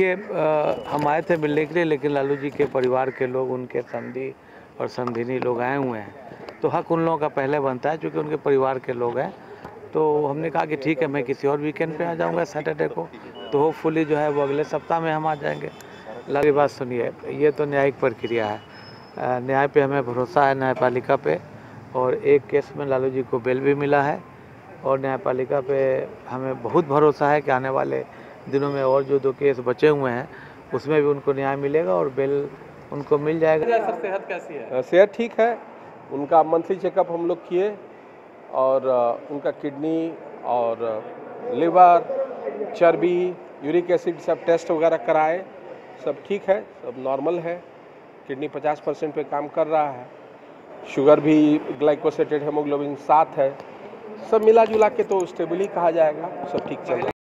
कि हम आए थे मिलने के लिए लेकिन लालू जी के परिवार के लोग, उनके समधी और समधिनी लोग आए हुए हैं। तो हक उन लोगों का पहले बनता है क्योंकि उनके परिवार के लोग हैं। तो हमने कहा कि ठीक है, मैं किसी और वीकेंड पे आ जाऊँगा सैटरडे को। तो होपफुली जो है वो अगले सप्ताह में हम आ जाएँगे। लाली बात सुनिए, ये तो न्यायिक प्रक्रिया है। न्याय पे हमें भरोसा है न्यायपालिका पे, और एक केस में लालू जी को बेल भी मिला है। और न्यायपालिका पे हमें बहुत भरोसा है कि आने वाले दिनों में और जो दो केस बचे हुए हैं उसमें भी उनको न्याय मिलेगा और बेल उनको मिल जाएगा। सर सेहत कैसी है? सेहत ठीक है। उनका मंथली चेकअप हम लोग किए और उनका किडनी और लिवर चर्बी यूरिक एसिड सब टेस्ट वगैरह कराए सब ठीक है सब नॉर्मल है। किडनी 50 परसेंट पर काम कर रहा है। शुगर भी ग्लाइकोसेटेड हेमोग्लोबिन सात है। सब मिला जुला के तो स्टेबल ही कहा जाएगा सब ठीक चल रहा है।